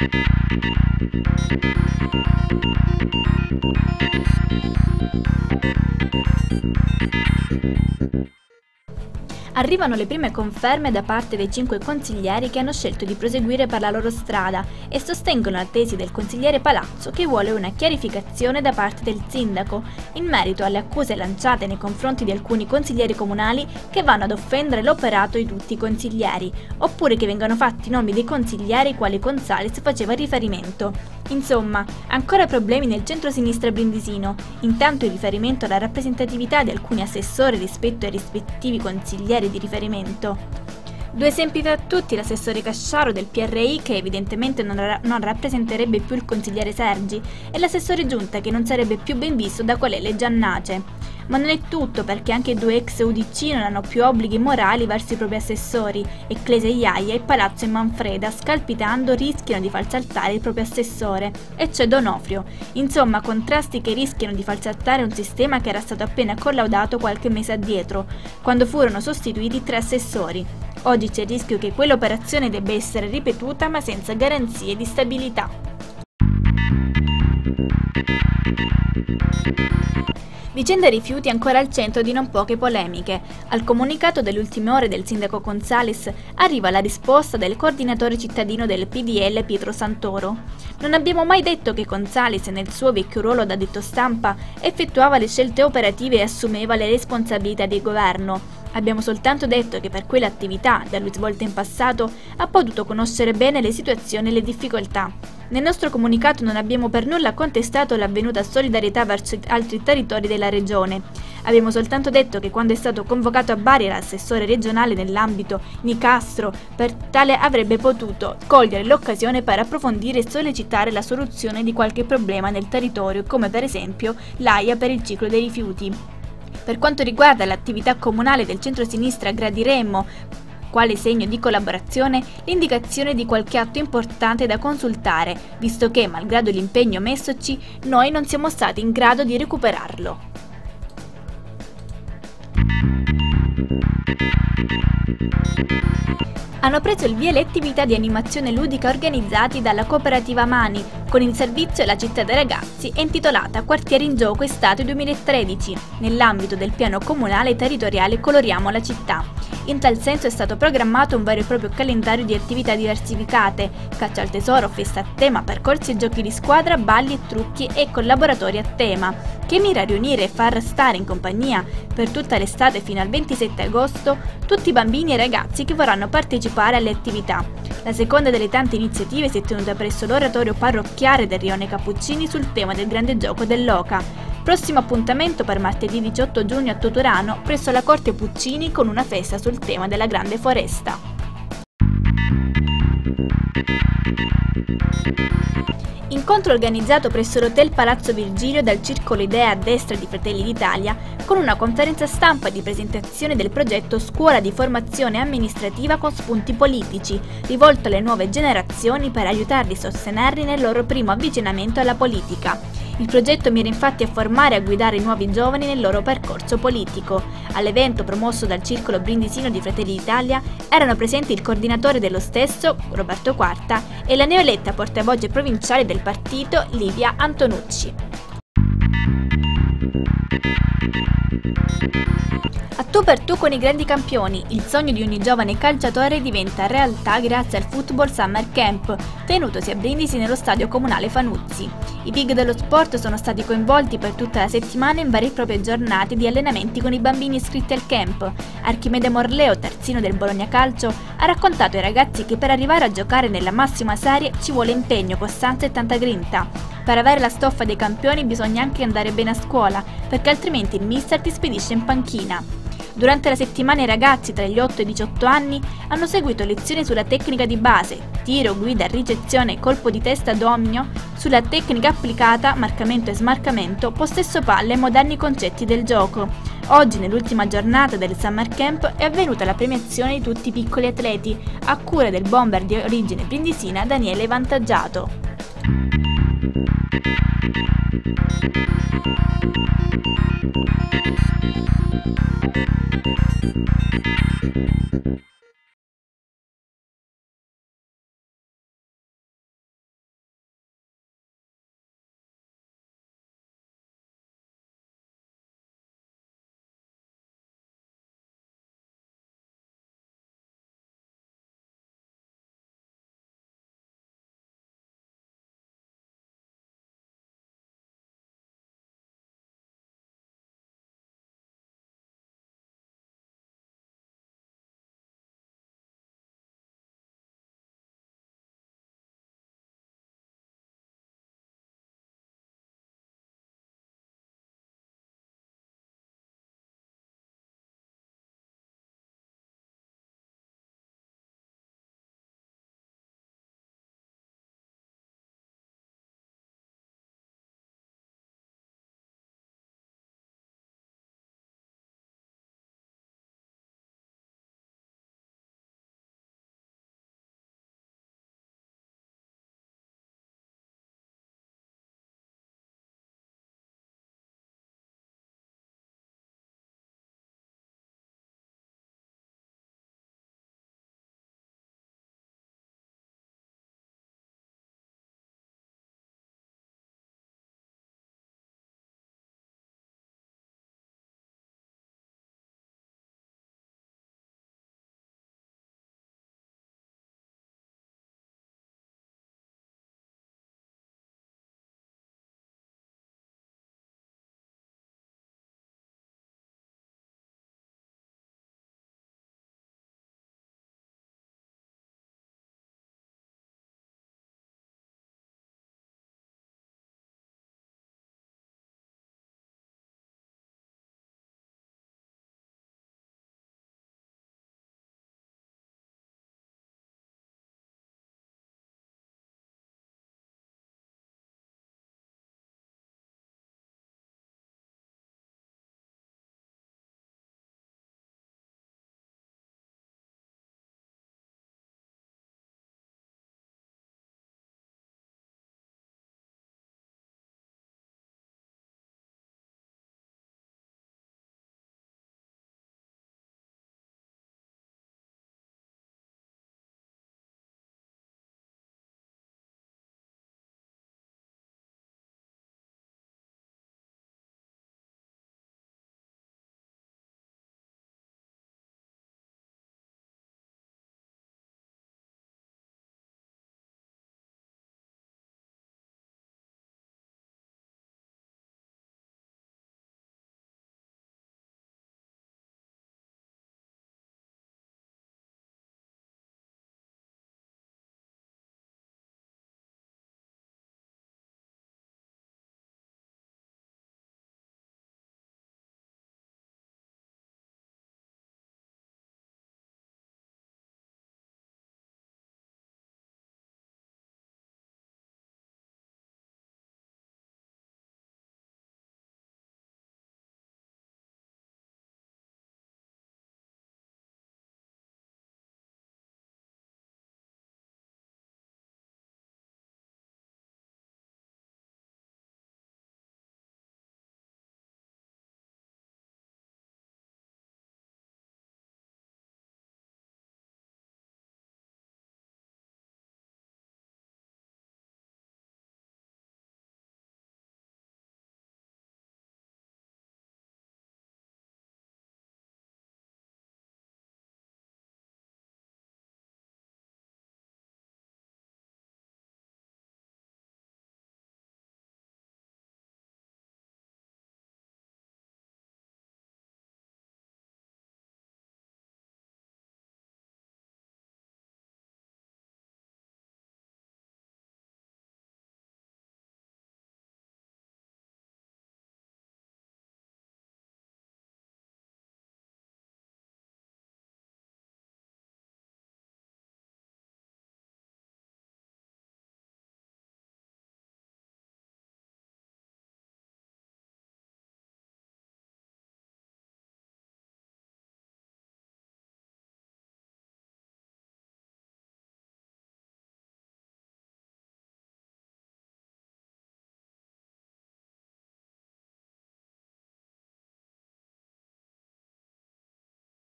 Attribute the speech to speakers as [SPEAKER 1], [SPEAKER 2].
[SPEAKER 1] Thank you. Arrivano le prime conferme da parte dei cinque consiglieri che hanno scelto di proseguire per la loro strada e sostengono la tesi del consigliere Palazzo che vuole una chiarificazione da parte del sindaco in merito alle accuse lanciate nei confronti di alcuni consiglieri comunali che vanno ad offendere l'operato di tutti i consiglieri, oppure che vengano fatti nomi dei consiglieri quali Gonzales faceva riferimento. Insomma, ancora problemi nel centro-sinistra brindisino, intanto in riferimento alla rappresentatività di alcuni assessori rispetto ai rispettivi consiglieri di riferimento. Due esempi tra tutti, l'assessore Casciaro del PRI che evidentemente non, ra- non, rappresenterebbe più il consigliere Sergi e l'assessore Giunta che non sarebbe più ben visto da quelle Giannace. Ma non è tutto perché anche i due ex UDC non hanno più obblighi morali verso i propri assessori Ecclesia Iaia e Palazzo e Manfreda scalpitando rischiano di far saltare il proprio assessore e c'è Donofrio. Insomma contrasti che rischiano di far saltare un sistema che era stato appena collaudato qualche mese addietro quando furono sostituiti tre assessori. Oggi c'è il rischio che quell'operazione debba essere ripetuta ma senza garanzie di stabilità. Vicenda rifiuti ancora al centro di non poche polemiche. Al comunicato delle ultime ore del sindaco Gonzales arriva la risposta del coordinatore cittadino del PDL Pietro Santoro. Non abbiamo mai detto che Gonzales nel suo vecchio ruolo da detto stampa effettuava le scelte operative e assumeva le responsabilità di governo. Abbiamo soltanto detto che per quelle attività da lui svolte in passato ha potuto conoscere bene le situazioni e le difficoltà. Nel nostro comunicato non abbiamo per nulla contestato l'avvenuta solidarietà verso altri territori della regione. Abbiamo soltanto detto che quando è stato convocato a Bari l'assessore regionale nell'ambito Nicastro, per tale avrebbe potuto cogliere l'occasione per approfondire e sollecitare la soluzione di qualche problema nel territorio, come per esempio l'AIA per il ciclo dei rifiuti. Per quanto riguarda l'attività comunale del centro-sinistra gradiremmo quale segno di collaborazione l'indicazione di qualche atto importante da consultare, visto che, malgrado l'impegno messoci, noi non siamo stati in grado di recuperarlo. hanno preso il via le attività di animazione ludica organizzati dalla cooperativa Mani, con il servizio La città dei ragazzi e intitolata Quartieri in gioco estate 2013, nell'ambito del piano comunale territoriale Coloriamo la città. In tal senso è stato programmato un vero e proprio calendario di attività diversificate, caccia al tesoro, festa a tema, percorsi e giochi di squadra, balli e trucchi e collaboratori a tema, che mira a riunire e far stare in compagnia per tutta l'estate fino al 27 agosto tutti i bambini e ragazzi che vorranno partecipare alle attività. La seconda delle tante iniziative si è tenuta presso l'oratorio parrocchiale del Rione Cappuccini sul tema del grande gioco dell'Oca, Prossimo appuntamento per martedì 18 giugno a Toturano presso la Corte Puccini con una festa sul tema della Grande Foresta. Incontro organizzato presso l'Hotel Palazzo Virgilio dal Circolo Idea a destra di Fratelli d'Italia con una conferenza stampa di presentazione del progetto Scuola di formazione amministrativa con spunti politici, rivolto alle nuove generazioni per aiutarli a sostenerli nel loro primo avvicinamento alla politica. Il progetto mira infatti a formare e a guidare i nuovi giovani nel loro percorso politico. All'evento promosso dal Circolo Brindisino di Fratelli d'Italia erano presenti il coordinatore dello stesso, Roberto Quarta, e la neoletta portavoce provinciale del partito, Livia Antonucci. Tu per tu con i grandi campioni, il sogno di ogni giovane calciatore diventa realtà grazie al Football Summer Camp, tenutosi a Brindisi nello stadio comunale Fanuzzi. I big dello sport sono stati coinvolti per tutta la settimana in vere e proprie giornate di allenamenti con i bambini iscritti al camp. Archimede Morleo, terzino del Bologna Calcio, ha raccontato ai ragazzi che per arrivare a giocare nella massima serie ci vuole impegno, costanza e tanta grinta. Per avere la stoffa dei campioni bisogna anche andare bene a scuola, perché altrimenti il mister ti spedisce in panchina. Durante la settimana i ragazzi tra gli 8 e i 18 anni hanno seguito lezioni sulla tecnica di base, tiro, guida, ricezione, colpo di testa, domino, sulla tecnica applicata, marcamento e smarcamento, possesso palle e moderni concetti del gioco. Oggi, nell'ultima giornata del Summer Camp, è avvenuta la premiazione di tutti i piccoli atleti, a cura del bomber di origine brindisina Daniele Vantaggiato. Thank you.